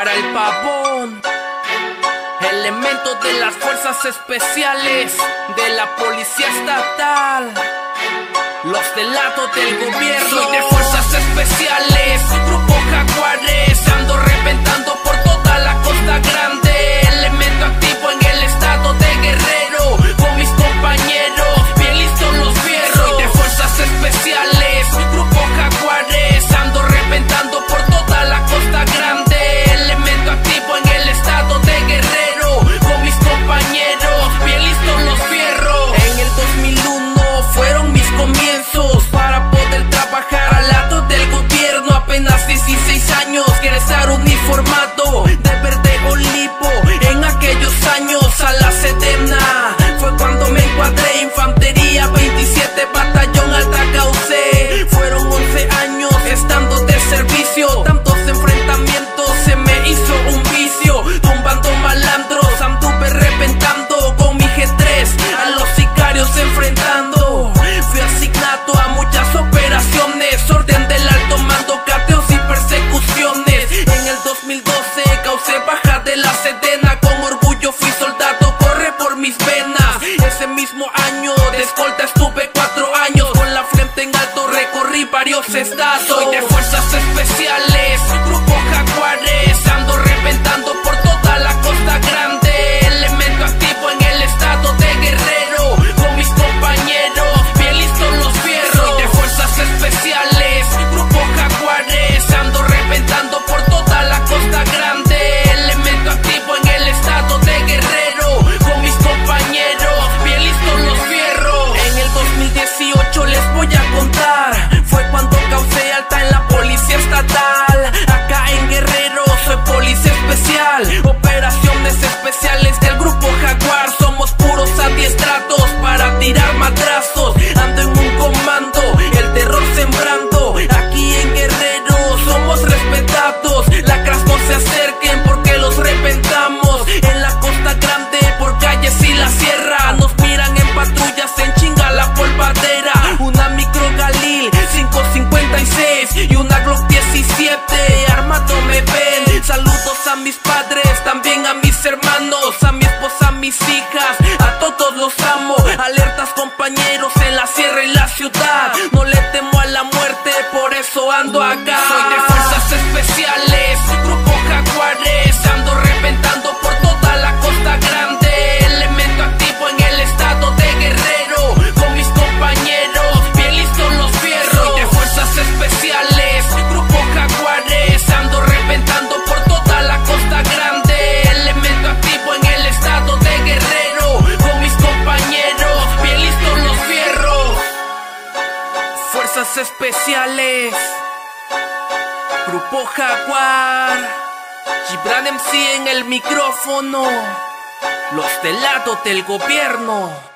Para el pavón, elementos de las fuerzas especiales, de la policía estatal, los delatos del gobierno. y de fuerzas especiales. ese mismo año. De escolta estuve cuatro años. Con la frente en alto recorrí varios estados. Soy de fuerzas especiales. Saludos a mis padres, también a mis hermanos, a mi esposa, a mis hijas, a todos los amo. Alertas compañeros en la sierra y la ciudad. No le temo a la muerte, por eso ando acá. Soy de fuerzas especiales. Fuerzas especiales. Grupo Jaguar. Gibran MC en el micrófono. Los del lado del gobierno.